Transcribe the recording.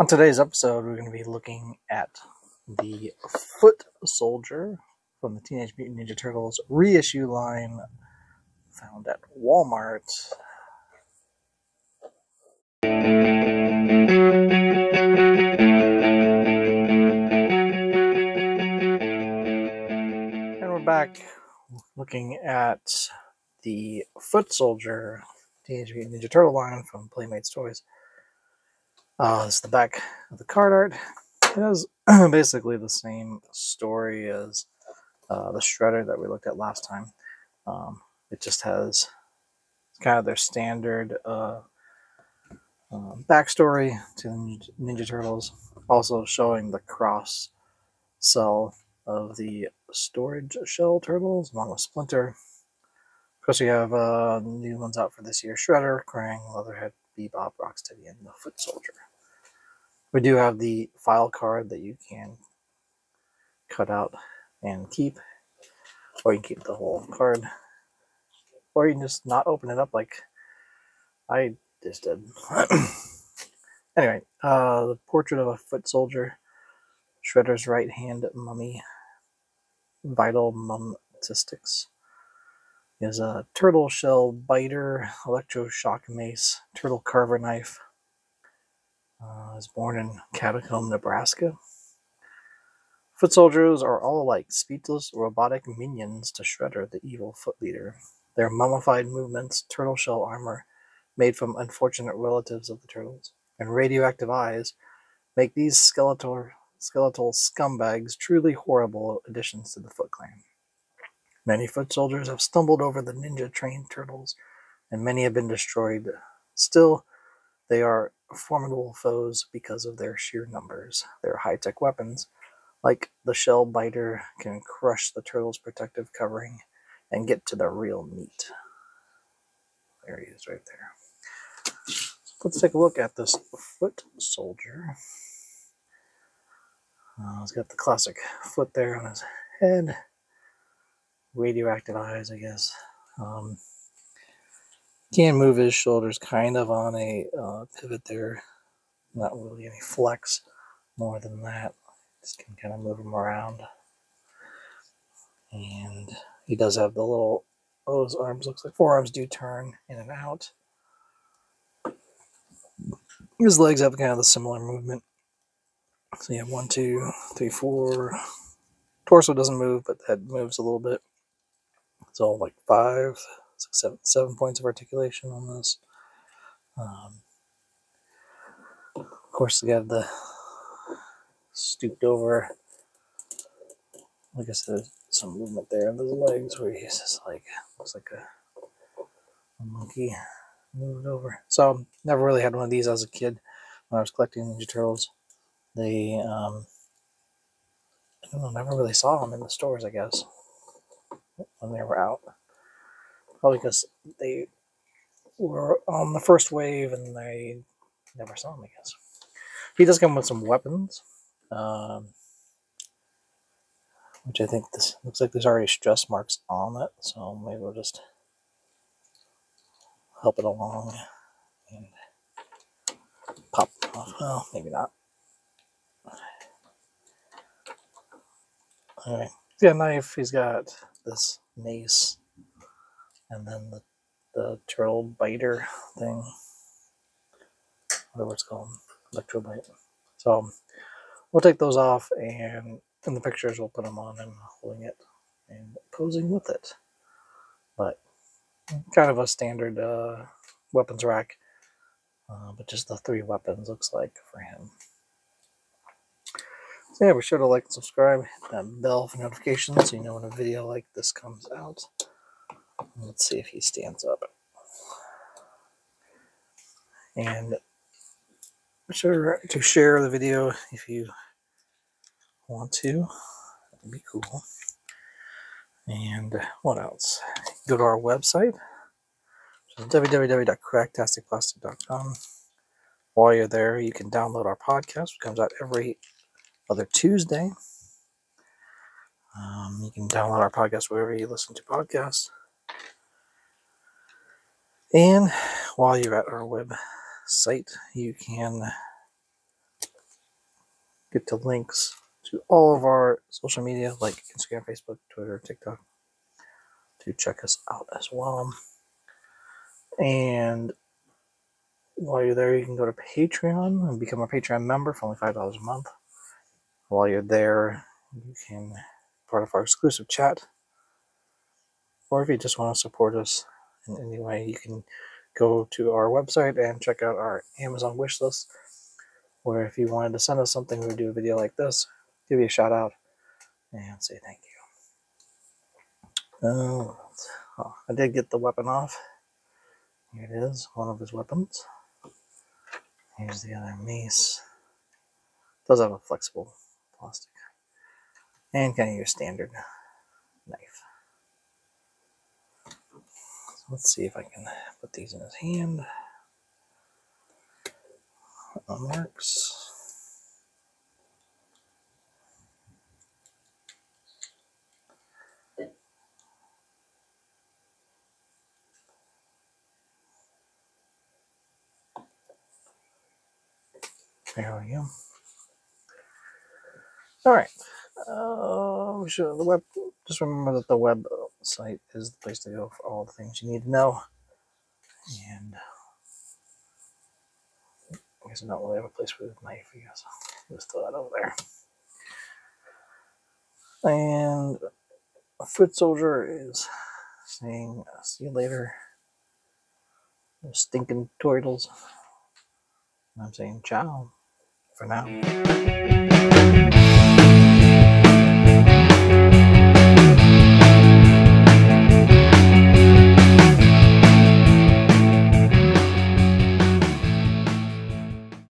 On today's episode, we're going to be looking at the Foot Soldier from the Teenage Mutant Ninja Turtles reissue line found at Walmart. And we're back looking at the Foot Soldier Teenage Mutant Ninja Turtle line from Playmates Toys. Uh, this is the back of the card art. It has basically the same story as uh, the Shredder that we looked at last time. Um, it just has kind of their standard uh, uh, backstory to the Ninja, Ninja Turtles, also showing the cross cell of the storage shell turtles along with Splinter. Of course, we have uh, new ones out for this year Shredder, Krang, Leatherhead, Bebop, Rocksteady, and the Foot Soldier. We do have the file card that you can cut out and keep, or you can keep the whole card, or you can just not open it up like I just did. anyway, uh, the portrait of a foot soldier, Shredder's right hand mummy, vital mumtistics. Is a turtle shell biter, electroshock mace, turtle carver knife, uh, was born in Catacomb, Nebraska. Foot soldiers are all alike, speechless, robotic minions to Shredder, the evil foot leader. Their mummified movements, turtle shell armor made from unfortunate relatives of the turtles, and radioactive eyes make these skeletal, skeletal scumbags truly horrible additions to the Foot Clan. Many foot soldiers have stumbled over the ninja trained turtles, and many have been destroyed. Still, they are formidable foes because of their sheer numbers. Their high tech weapons, like the shell biter, can crush the turtle's protective covering and get to the real meat. There he is right there. Let's take a look at this foot soldier. Uh, he's got the classic foot there on his head. Radioactive eyes, I guess. Um, can move his shoulders kind of on a uh, pivot there. Not really any flex more than that. Just can kind of move him around. And he does have the little, oh, his arms, looks like forearms do turn in and out. His legs have kind of a similar movement. So you have one, two, three, four. Torso doesn't move, but head moves a little bit. So like five, seven, seven points of articulation on this. Um, of course, we have the stooped over. Like I said, some movement there in those legs where he's just like looks like a, a monkey moved over. So never really had one of these as a kid when I was collecting Ninja Turtles. They um, I don't know, never really saw them in the stores. I guess when they were out. Probably because they were on the first wave and they never saw him, I guess. He does come with some weapons, um, which I think this looks like there's already stress marks on it, so maybe we'll just help it along and pop off. Well, maybe not. Alright, he's got a knife, he's got this mace and then the, the turtle biter thing, whatever it's called, electrobite. So we'll take those off, and in the pictures we'll put them on and holding it and posing with it. But kind of a standard uh, weapons rack, uh, but just the three weapons looks like for him. So yeah, be sure to like and subscribe, hit that bell for notifications so you know when a video like this comes out. Let's see if he stands up. And sure to share the video if you want to. That'd be cool. And what else? Go to our website, www.cracktasticplastic.com. While you're there, you can download our podcast, which comes out every other Tuesday. Um, you can download our podcast wherever you listen to podcasts. And while you're at our website, you can get to links to all of our social media like Instagram, Facebook, Twitter, TikTok to check us out as well. And while you're there, you can go to Patreon and become a Patreon member for only $5 a month. While you're there, you can part of our exclusive chat. Or if you just want to support us in any way, you can go to our website and check out our Amazon wish list. Where if you wanted to send us something, we'd do a video like this, give you a shout out, and say thank you. Oh, oh, I did get the weapon off. Here it is, one of his weapons. Here's the other mace. Does have a flexible plastic. And kind of your standard knife. Let's see if I can put these in his hand. That one works. There we go. All right. Uh, we should the web. Just remember that the website is the place to go for all the things you need to know. And I guess I don't really have a place for the knife. I guess I'll just throw that over there. And a foot soldier is saying, "See you later." Those stinking turtles. I'm saying ciao for now.